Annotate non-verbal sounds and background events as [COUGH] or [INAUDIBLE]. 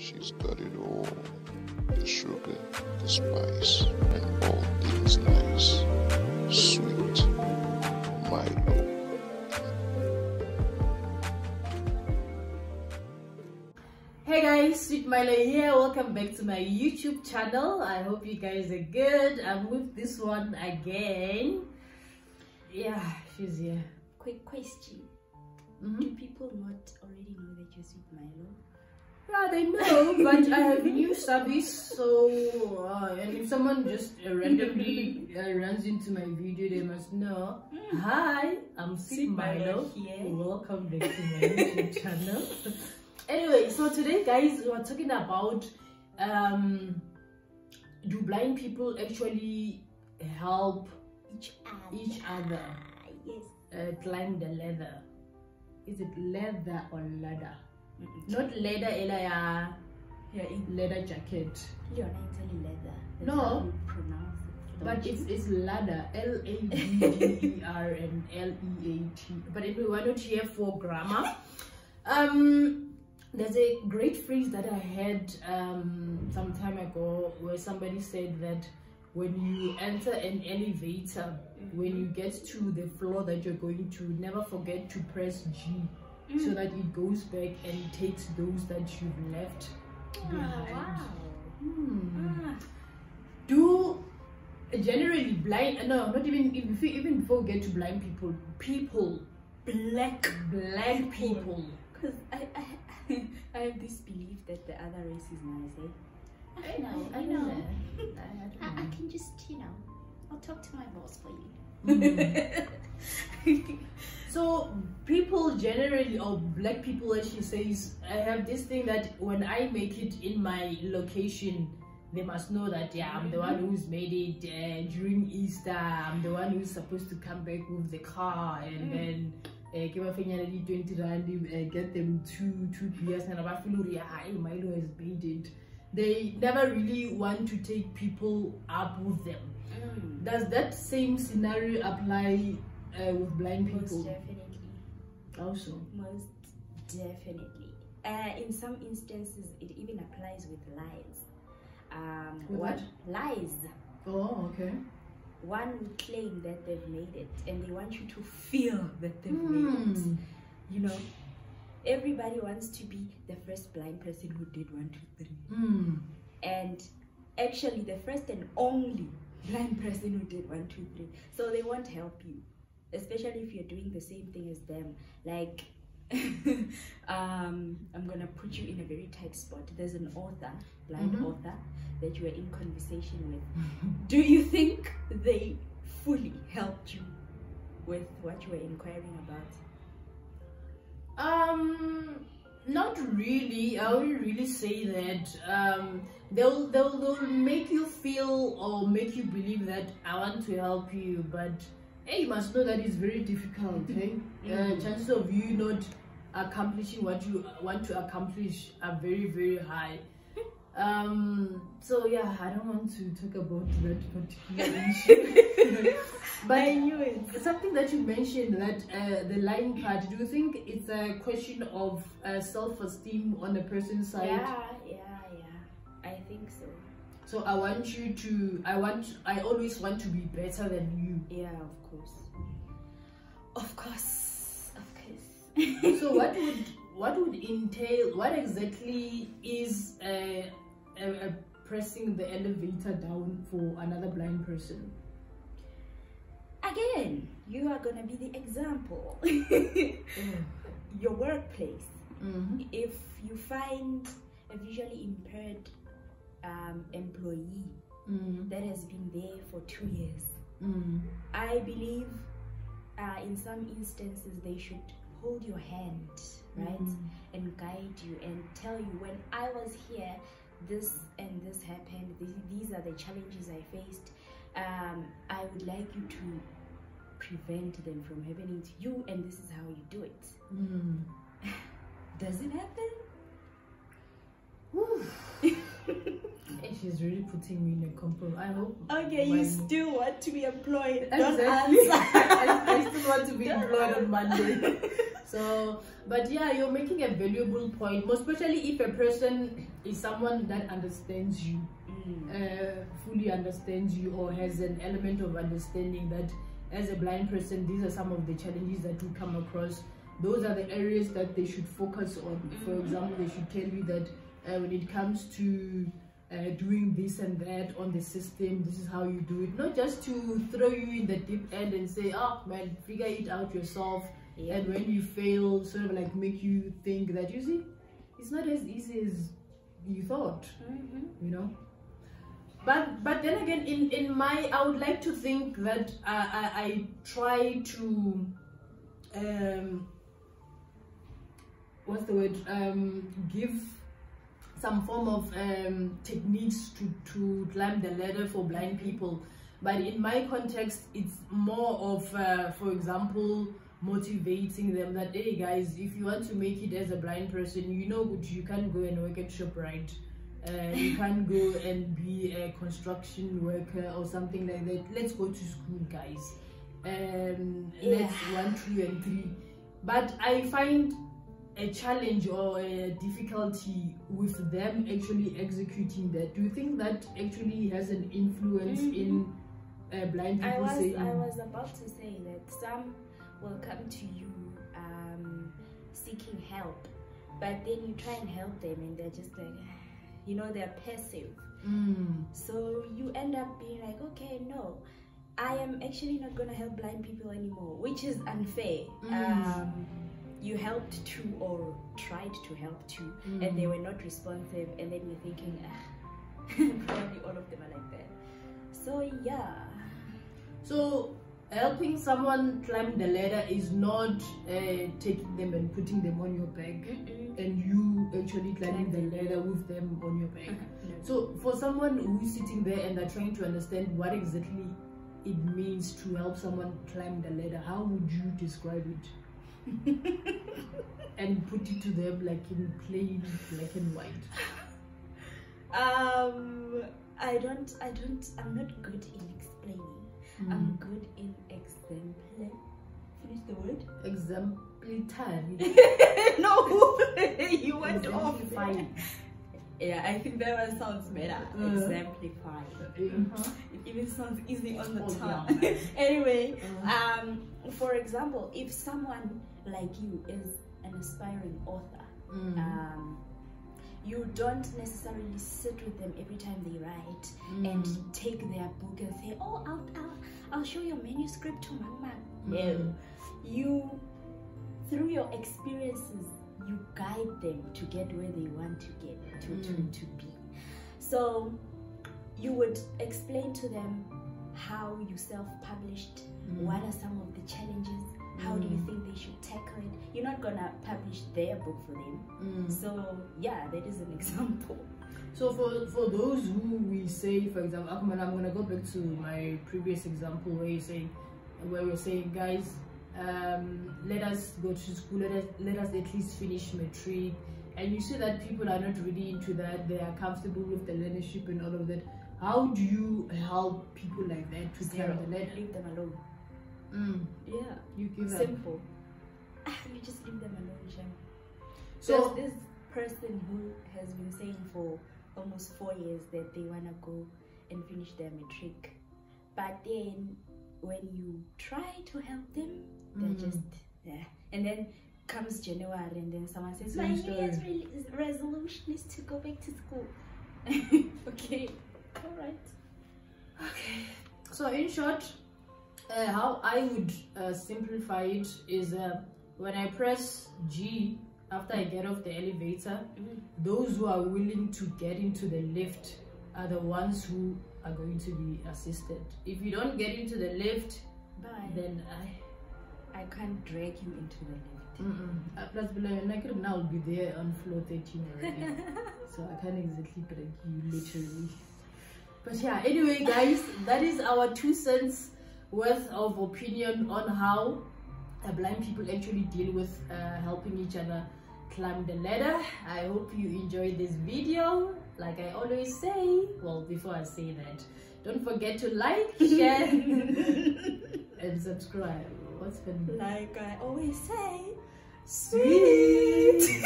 She's got it all the sugar, the spice, and all things nice. Sweet Mylo. Hey guys, Sweet Mylo here. Welcome back to my YouTube channel. I hope you guys are good. I'm with this one again. Yeah, she's here. Quick question. Mhm. Do people not already know that you're sweet Mylo? Know, but I have new service, so uh, and if someone just uh, randomly uh, runs into my video, they must know. Hi, I'm Mylo Mylo. Welcome back to my YouTube channel. [LAUGHS] Anyway, so today, guys, we are talking about um, do blind people actually help Each other. each other Yes. uh, climb the ladder? Is it leather or ladder? Not leather, ela ya leather jacket. Leather. That's No. pronounce it. But it's, it's ladder, L A D D E R and L E A T. But anyway, we're not here for grammar. Um, there's a great phrase that I heard um, some time ago where somebody said that when you enter an elevator, when you get to the floor that you're going to, never forget to press G so that it goes back and takes those that you've left Ah, behind. wow. Hmm Ah. do generally blind no not even even even before we get to blind people people black black people Because I, I, [LAUGHS] I have this belief that the other race is nice, eh? I know, I I know know. [LAUGHS] I, I I, I can just, you know, I'll talk to my boss for you. Mhm. [LAUGHS] so people generally or black people as she says i have this thing that when i make it in my location they must know that yeah i'm the one who's made it uh, during easter i'm the one who's supposed to come back with the car and Mm. then uh, give a finyana le 20 rand uh, get them two two beers and I feel like yeah, Mylo has made it they never really want to take people up with them Mm. does that same scenario apply uh, with blind Most people definitely. also? Most definitely. Uh, in some instances, it even applies with lies. Um, With what lies? Oh, okay. One would claim that they've made it, and they want you to feel that they've made it. Hmm. You know, everybody wants to be the first blind person who did one, two, three, Hmm. and actually the first and only blind person who did one, two, three. So they won't help you, especially if you're doing the same thing as them. Like, [LAUGHS] um, I'm gonna put you in a very tight spot. There's an author, blind Mhm. author, that you are in conversation with. Do you think they fully helped you with what you were inquiring about? Um, not really. I wouldn't really say that. Um, they'll, they'll they'll make you feel or make you believe that I want to help you, but hey, you must know that it's very difficult. Hey, uh, Mm. chances of you not accomplishing what you want to accomplish are very very high. [LAUGHS] Um, so yeah, I don't want to talk about that particular [LAUGHS] issue. [LAUGHS] but I knew it. Something that you mentioned that uh, the lying part. Do you think it's a question of uh, self-esteem on the person's side? Yeah, yeah, yeah. I think so. So I want you to. I want. I always want to be better than you. Yeah, of course. Of course. Of course. So what would what would entail? What exactly is uh, uh, uh, pressing the elevator down for another blind person? Again, you are gonna be the example. [LAUGHS] Your workplace. Mm-hmm. If you find a visually impaired um, employee Mm-hmm. that has been there for two years, Mm-hmm. I believe uh, in some instances they should hold your hand, right? Mhm. and guide you and tell you when I was here, this and this happened. These, these are the challenges I faced. Um, I would like you to prevent them from happening to you, and this is how you do it. Mm. [LAUGHS] Does it happen? [LAUGHS] She's really putting me in a compromise. I hope. Okay, you still want to be employed. Exactly. Don't. [LAUGHS] I, I still want to be employed on Monday. [LAUGHS] So but yeah you're making a valuable point most especially if a person is someone that understands you Mm. uh, fully understands you or has an element of understanding that as a blind person these are some of the challenges that you come across those are the areas that they should focus on for Mhm. example they should tell you that uh, when it comes to uh, doing this and that on the system. This is how you do it. Not just to throw you in the deep end and say oh man figure it out yourself. Yeah. and when you fail sort of like make you think that you see it's not as easy as you thought Mhm. you know? But but then again in in my i would like to think that i i, I try to um what's the word? Um give some form of um techniques to to climb the ladder for blind people. But in my context it's more of uh, for example motivating them that hey guys if you want to make it as a blind person you know you can't go and work at shoprite. Uh, you [LAUGHS] can't go and be a construction worker or something like that. Let's go to school guys. Um let's Yeah. one two and three. But i find a challenge or a difficulty with them actually executing that do you think that actually has an influence Mhm. in uh, blind I was saying I was about to say that some will come to you um, seeking help, but then you try and help them and they're just like, [SIGHS] you know, they're passive. Mm, So you end up being like, okay, no, I am actually not gonna help blind people anymore, which is unfair. Mm. Um, you helped to or tried to help to, and they mm. were not responsive, and then you're thinking, ah, [LAUGHS] probably all of them are like that. So yeah. So helping someone climb the ladder is not uh, taking them and putting them on your back Mm-mm. and you actually climbing the the ladder with them on your back. No. So for someone who's sitting there and they're trying to understand what exactly it means to help someone climb the ladder, how would you describe it? [LAUGHS] and put it to them like in plain black and white. Um, I don't, I don't, I'm not good in explaining. I'm Mm. good in exemplar. Finish the word. Exemplary. [LAUGHS] no, [LAUGHS] you went off. Yeah, I think that one sounds better. Uh. Exemplify. Uh-huh. It even sounds easy on the Oh, tongue. yeah. anyway, Uh-huh. um, for example, if someone like you is an aspiring author, Mm. um, you don't necessarily sit with them every time they write and Mm. take their book and say, "Oh, I'll, I'll, I'll show your manuscript to Mama." Mm. No, you through your experiences, you guide them to get where they want to get to to, Mm. to be. So you would explain to them how you self-published. Mm. What are some of the challenges? How do you Mm. think they should tackle it? You're not gonna publish their book for them. Mm. So yeah, that is an [LAUGHS] example. So for for those who we say, for example, I'm gonna go back to my previous example where you saying, where we're saying, guys, um, let us go to school, let us let us at least finish matric, and you see that people are not really into that, they are comfortable with the leadership and all of that. How do you help people like that to Zero. climb the ladder? Leave them alone. Mm, Yeah, you give simple. Ah, you just leave them alone, Shem. So There's this person who has been saying for almost four years that they wanna go and finish their matric, but then when you try to help them, they're Mm. just yeah. And then comes January, and then someone says, "My New Year's resolution is to go back to school." [LAUGHS] okay, So in short, uh, how I would uh, simplify it is uh, when I press G after I get off the elevator, Mm. those who are willing to get into the lift are the ones who are going to be assisted. If you don't get into the lift, Bye. then I. I can't drag you into the lift. Mm-mm. Uh, Plus, below, I could now be there on floor 13 already. [LAUGHS] so I can't exactly drag you literally. But yeah, anyway, guys, that is our two cents worth of opinion on how blind people actually deal with uh, helping each other climb the ladder. I hope you enjoyed this video. Like I always say, well, before I say that, don't forget to like, [LAUGHS] share, and subscribe. What's funny? Like I always say, Sweet.